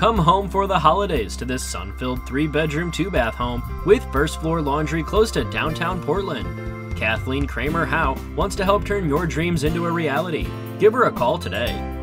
Come home for the holidays to this sun filled three bedroom, two bath home with first floor laundry close to downtown Portland. Kathleen Cramer-Howe wants to help turn your dreams into a reality. Give her a call today